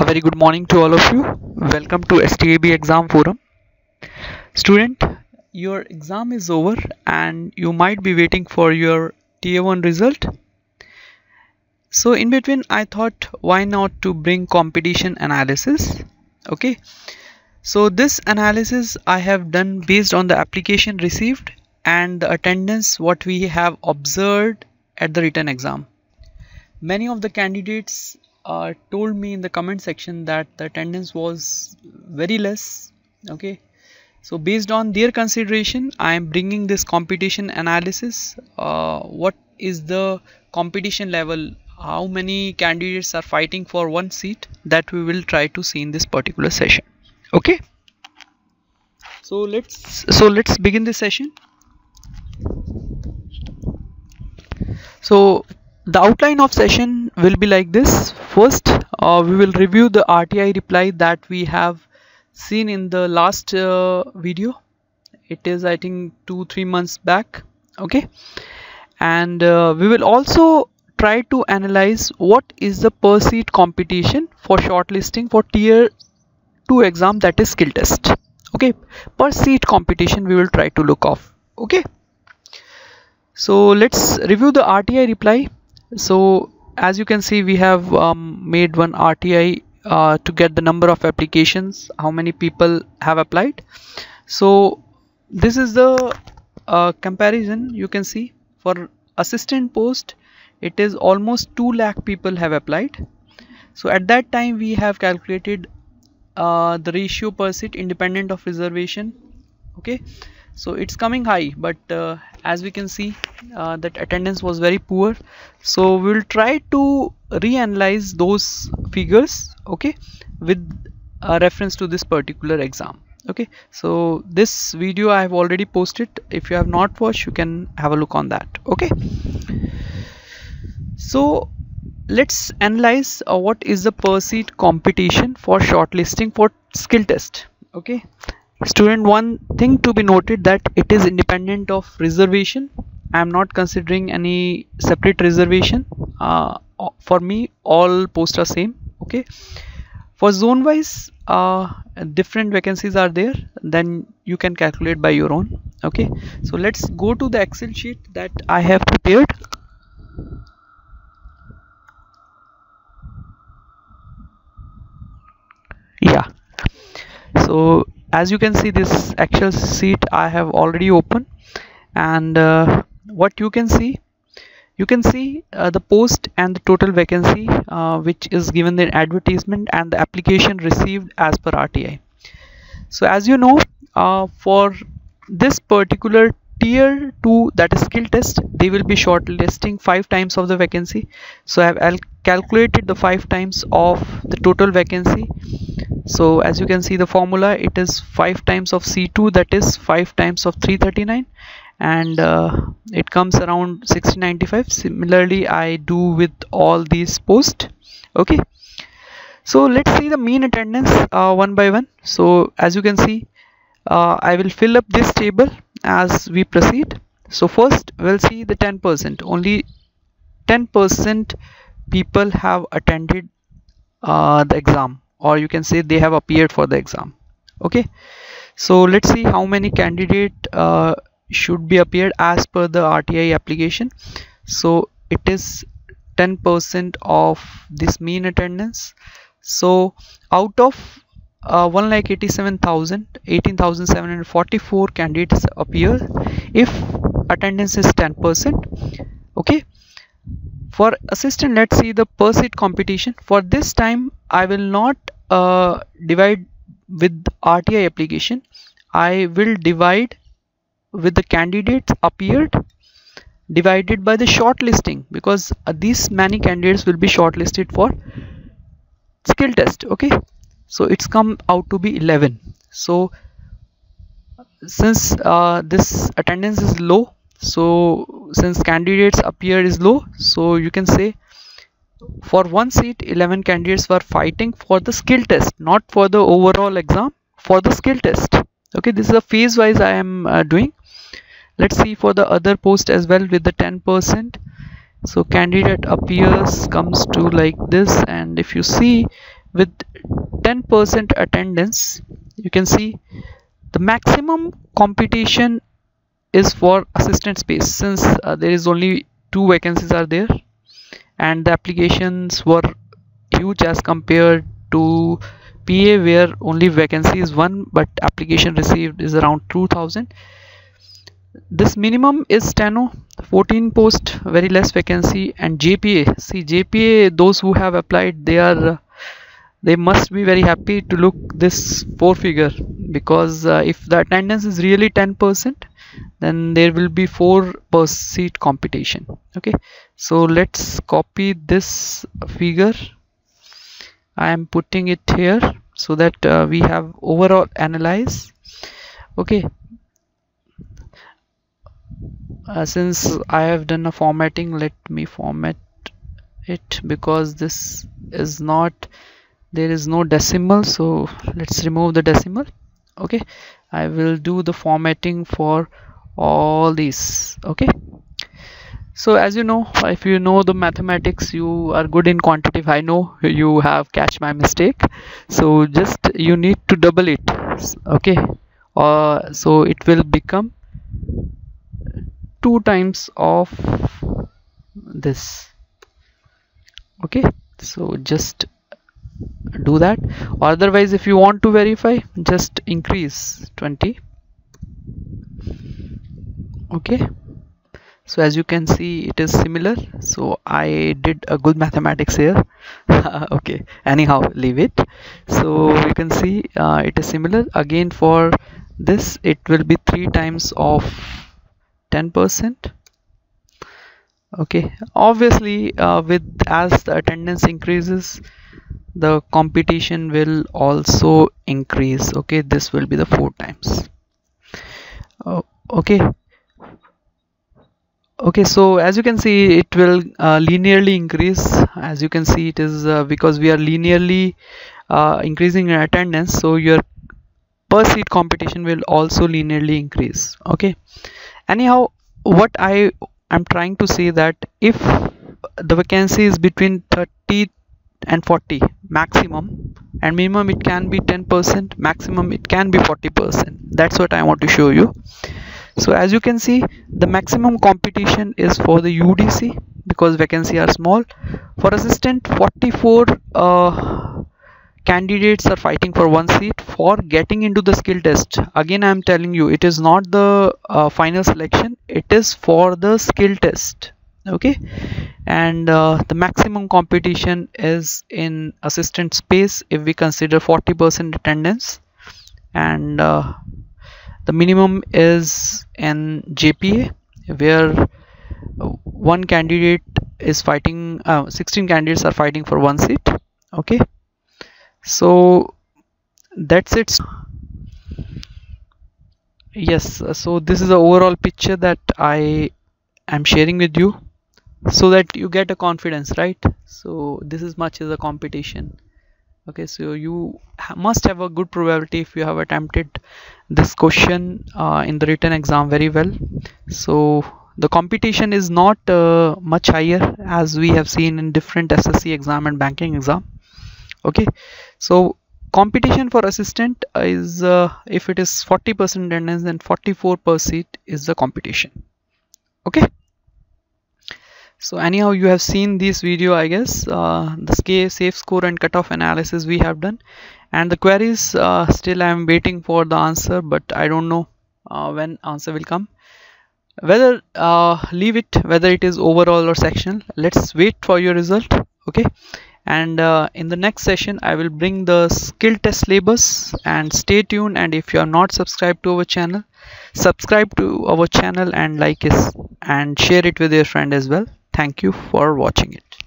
A very good morning to all of you. Welcome to STAB exam forum. Student, your exam is over and you might be waiting for your tier 1 result. So in between I thought why not to bring competition analysis. Okay. So this analysis I have done based on the application received and the attendance what we have observed at the written exam. Many of the candidates uh, told me in the comment section that the attendance was very less okay? So based on their consideration i am bringing this competition analysis. Uh, what is the competition level? How many candidates are fighting for one seat? That we will try to see in this particular session okay? So let's so let's begin this session. So the outline of session will be like this first. Uh, we will review the RTI reply that we have seen in the last uh, video. It is I think two three months back. Okay. And uh, we will also try to analyze what is the per seat competition for shortlisting for tier 2 exam that is skill test. Okay. Per seat competition we will try to look off. Okay. So let's review the RTI reply. So as you can see we have um, made one RTI uh, to get the number of applications how many people have applied. So this is the uh, comparison you can see. For assistant post it is almost 2 lakh people have applied. So at that time we have calculated uh, the ratio per seat independent of reservation. Okay so it's coming high but uh, as we can see uh, that attendance was very poor. So we'll try to reanalyze those figures okay with a reference to this particular exam okay. So this video I have already posted. If you have not watched you can have a look on that okay. So let's analyze uh, what is the per seat competition for shortlisting for skill test okay student one thing to be noted that it is independent of reservation. I am not considering any separate reservation. Uh, for me all posts are same okay? For zone wise uh, different vacancies are there then you can calculate by your own okay? So let's go to the excel sheet that i have prepared yeah so as you can see this excel sheet I have already opened. And uh, what you can see you can see uh, the post and the total vacancy uh, which is given in advertisement and the application received as per RTI so as you know uh, for this particular tier 2 that is skill test they will be shortlisting five times of the vacancy. So I have calculated the five times of the total vacancy so as you can see the formula it is 5 times of C2 that is 5 times of 339 and uh, it comes around 1695 similarly I do with all these posts. Okay. So let's see the mean attendance uh, one by one. So as you can see uh, I will fill up this table as we proceed. So first we'll see the 10% only 10% people have attended uh, the exam or you can say they have appeared for the exam. Okay? So let's see how many candidate uh, should be appeared as per the RTI application. So it is 10% of this mean attendance. So out of uh, 1 lakh 87,000 18,744 candidates appear if attendance is 10% okay? For assistant let's see the per seat competition. For this time I will not uh, divide with RTI application. I will divide with the candidates appeared divided by the shortlisting because uh, these many candidates will be shortlisted for skill test okay? So it's come out to be 11 so since uh, this attendance is low so since candidates appear is low so you can say for one seat 11 candidates were fighting for the skill test not for the overall exam for the skill test. Okay this is a phase wise i am uh, doing. Let's see for the other post as well with the 10 percent. So candidate appears comes to like this and if you see with 10% attendance you can see the maximum competition is for assistant space since uh, there is only two vacancies are there and the applications were huge as compared to PA where only vacancy is one but application received is around 2000 this minimum is steno 14 post very less vacancy and JPA see JPA those who have applied they are they must be very happy to look this four figure because uh, if the attendance is really 10% then there will be four per seat competition. Okay. So let's copy this figure. I am putting it here so that uh, we have overall analyze. Okay. Uh, since I have done a formatting let me format it because this is not there is no decimal. So let's remove the decimal. Okay I will do the formatting for all these okay? So as you know if you know the mathematics you are good in quantitative I know you have catch my mistake. So just you need to double it okay? Uh, so it will become two times of this okay? So just do that. Otherwise if you want to verify just increase 20 okay. So as you can see it is similar. So I did a good mathematics here. Okay. Anyhow leave it. So you can see uh, it is similar. Again for this it will be three times of 10% okay. Obviously uh, with as the attendance increases the competition will also increase. Okay this will be the four times. Uh, okay. Okay so as you can see it will uh, linearly increase. As you can see it is uh, because we are linearly uh, increasing in attendance so your per seat competition will also linearly increase. Okay. Anyhow what I am trying to say that if the vacancy is between 30 and 40 maximum and minimum it can be 10% maximum it can be 40% that's what I want to show you. So as you can see the maximum competition is for the UDC because vacancy are small. For assistant 44 uh, candidates are fighting for one seat for getting into the skill test. Again I am telling you it is not the uh, final selection. It is for the skill test. Okay? And uh, the maximum competition is in assistant space if we consider 40% attendance. And uh, the minimum is in JPA where one candidate is fighting uh, 16 candidates are fighting for one seat. Okay so that's it. Yes so this is the overall picture that I am sharing with you so that you get a confidence right? So this is much as a competition. Okay so you must have a good probability if you have attempted this question uh, in the written exam very well. So the competition is not uh, much higher as we have seen in different SSC exam and banking exam okay. So competition for assistant is uh, if it is 40% attendance then 44 per seat is the competition. Okay. So anyhow you have seen this video i guess uh, the safe score and cutoff analysis we have done. And the queries uh, still i am waiting for the answer but i don't know uh, when answer will come. Whether uh, leave it whether it is overall or sectional let's wait for your result. Okay and uh, in the next session I will bring the skill test syllabus and stay tuned. And if you are not subscribed to our channel subscribe to our channel and like it and share it with your friend as well. Thank you for watching it.